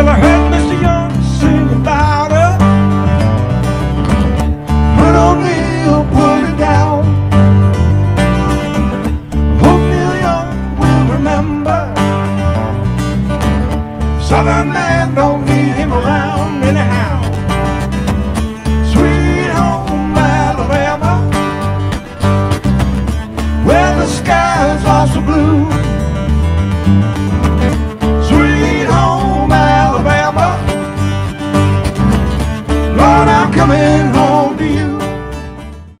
Heard Mr. Young sing about her. Put it down. Young will remember. Southern man don't need him around anyhow. Sweet home Alabama, where the sky I'm coming home.